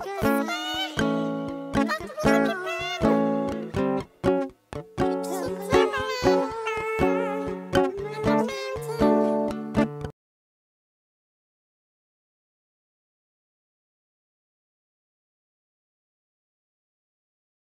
good.